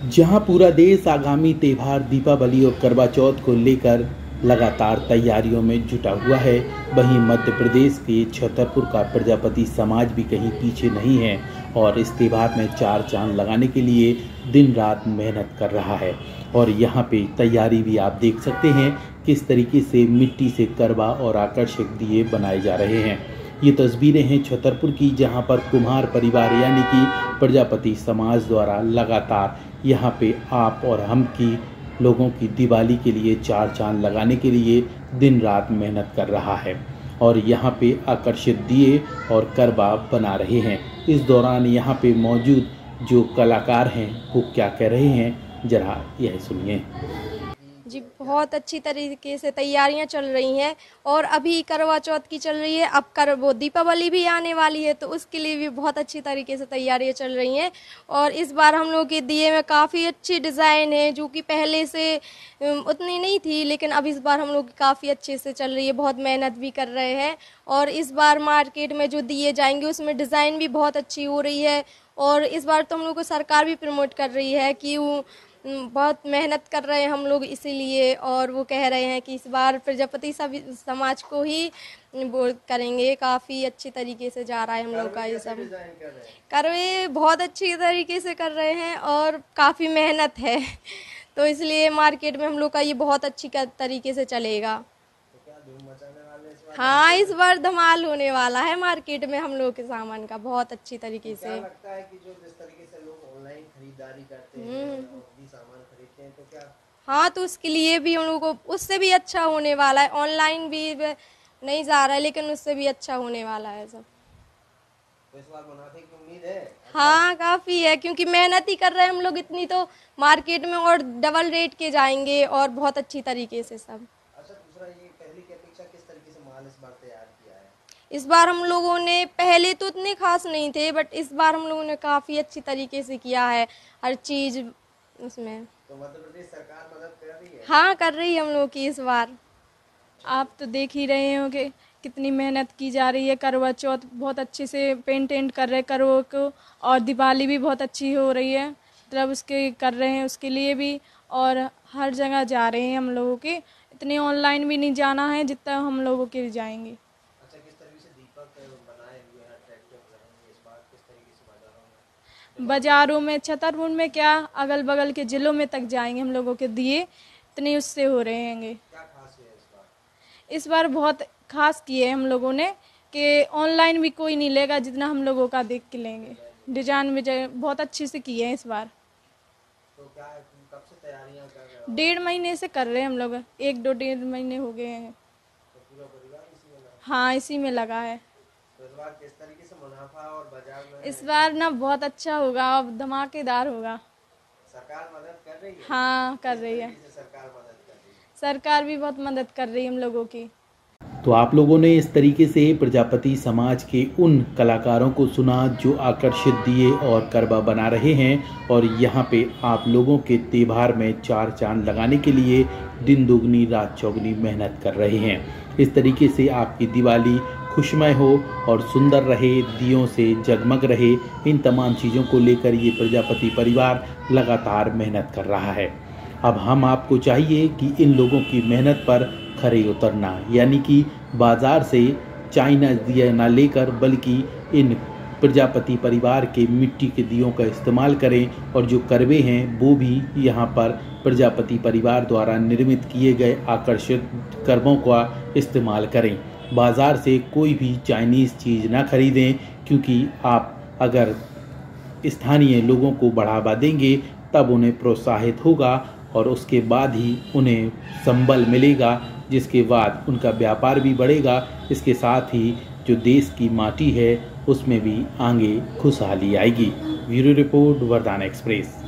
जहाँ पूरा देश आगामी त्यौहार, दीपावली और करवा चौथ को लेकर लगातार तैयारियों में जुटा हुआ है। वहीं मध्य प्रदेश के छतरपुर का प्रजापति समाज भी कहीं पीछे नहीं है और इस त्यौहार में चार चाँद लगाने के लिए दिन रात मेहनत कर रहा है। और यहाँ पे तैयारी भी आप देख सकते हैं किस तरीके से मिट्टी से करवा और आकर्षक दिए बनाए जा रहे हैं। ये तस्वीरें हैं छतरपुर की, जहाँ पर कुम्हार परिवार यानी कि प्रजापति समाज द्वारा लगातार यहाँ पे आप और हम की, लोगों की दिवाली के लिए चार चाँद लगाने के लिए दिन रात मेहनत कर रहा है और यहाँ पे आकर्षित दिए और करवा बना रहे हैं। इस दौरान यहाँ पे मौजूद जो कलाकार हैं, वो क्या कह रहे हैं, जरा यह सुनिए। जी, बहुत अच्छी तरीके से तैयारियाँ चल रही हैं और अभी करवा चौथ की चल रही है, अब कर वो दीपावली भी आने वाली है तो उसके लिए भी बहुत अच्छी तरीके से तैयारियाँ चल रही हैं और इस बार हम लोग के दिए में काफ़ी अच्छी डिज़ाइन है, जो कि पहले से उतनी नहीं थी, लेकिन अब इस बार हम लोग काफ़ी अच्छे से चल रही है, बहुत मेहनत भी कर रहे हैं और इस बार मार्केट में जो दिए जाएँगे, उसमें डिज़ाइन भी बहुत अच्छी हो रही है और इस बार तो हम लोग को सरकार भी प्रमोट कर रही है कि बहुत मेहनत कर रहे हैं हम लोग इसीलिए और वो कह रहे हैं कि इस बार प्रजापति सब समाज को ही वो करेंगे। काफ़ी अच्छी तरीके से जा रहा है हम लोग का ये सब। करवे बहुत अच्छी तरीके से कर रहे हैं और काफ़ी मेहनत है। तो इसलिए मार्केट में हम लोग का ये बहुत अच्छी तरीके से चलेगा। हाँ इस बार धमाल होने वाला है मार्केट में हम लोग के सामान का, बहुत अच्छी तरीके से। लगता है कि जो जिस तरीके खरीदारी करते हैं हम्म। सामान खरीदते हैं तो क्या? हाँ तो उसके लिए भी हम लोग को उससे भी अच्छा होने वाला है। ऑनलाइन भी नहीं जा रहा है लेकिन उससे भी अच्छा होने वाला है सब। तो इस बार मुनाफे की उम्मीद है? हाँ काफ़ी है क्योंकि मेहनत ही कर रहे हैं हम लोग इतनी तो मार्केट में और डबल रेट के जाएँगे और बहुत अच्छी तरीके से सब। इस बार हम लोगों ने पहले तो उतने खास नहीं थे बट इस बार हम लोगों ने काफ़ी अच्छी तरीके से किया है हर चीज़ उसमें। तो मध्य सरकार मदद कर रही है? हाँ कर रही है हम लोग की इस बार। आप तो देख ही रहे हो कि कितनी मेहनत की जा रही है करवा चौथ। बहुत अच्छे से पेंट एंट कर रहे करवा को और दिवाली भी बहुत अच्छी हो रही है। मतलब उसके कर रहे हैं उसके लिए भी और हर जगह जा रहे हैं हम लोगों के। इतने ऑनलाइन भी नहीं जाना है जितना हम लोगों के जाएँगे। बाज़ारों में छतरपुर में क्या अगल बगल के ज़िलों में तक जाएँगे हम लोगों के दिए? इतने उससे हो रहे हैं इस बार? बहुत खास किए हम लोगों ने कि ऑनलाइन भी कोई नहीं लेगा जितना हम लोगों का देख के लेंगे। डिज़ाइन में बहुत अच्छे से किए हैं इस बार। तो डेढ़ महीने से कर रहे हैं हम लोग। एक दो डेढ़ महीने हो गए हैं। तो हाँ इसी में लगा है। तो इस बार किस मुनाफा और बाज़ार में इस बार ना बहुत अच्छा होगा और धमाकेदार होगा। सरकार मदद कर रही है? हाँ कर रही है। सरकार मदद कर रही है। सरकार भी बहुत मदद कर रही है हम लोगों की। तो आप लोगों ने इस तरीके से प्रजापति समाज के उन कलाकारों को सुना जो आकर्षित दिए और करबा बना रहे हैं और यहाँ पे आप लोगों के त्यौहार में चार चाँद लगाने के लिए दिन दुगनी रात चौगनी मेहनत कर रहे हैं। इस तरीके से आपकी दिवाली खुशमय हो और सुंदर रहे, दियों से जगमग रहे, इन तमाम चीज़ों को लेकर ये प्रजापति परिवार लगातार मेहनत कर रहा है। अब हम आपको चाहिए कि इन लोगों की मेहनत पर खरे उतरना, यानी कि बाज़ार से चाइना दिया ना लेकर, बल्कि इन प्रजापति परिवार के मिट्टी के दियों का इस्तेमाल करें और जो करवे हैं, वो भी यहाँ पर प्रजापति परिवार द्वारा निर्मित किए गए आकर्षित कर्मों का इस्तेमाल करें। बाज़ार से कोई भी चाइनीज़ चीज़ ना खरीदें, क्योंकि आप अगर स्थानीय लोगों को बढ़ावा देंगे, तब उन्हें प्रोत्साहित होगा और उसके बाद ही उन्हें संबल मिलेगा, जिसके बाद उनका व्यापार भी बढ़ेगा। इसके साथ ही जो देश की माटी है, उसमें भी आगे खुशहाली आएगी। Bureau report Vardaan Express.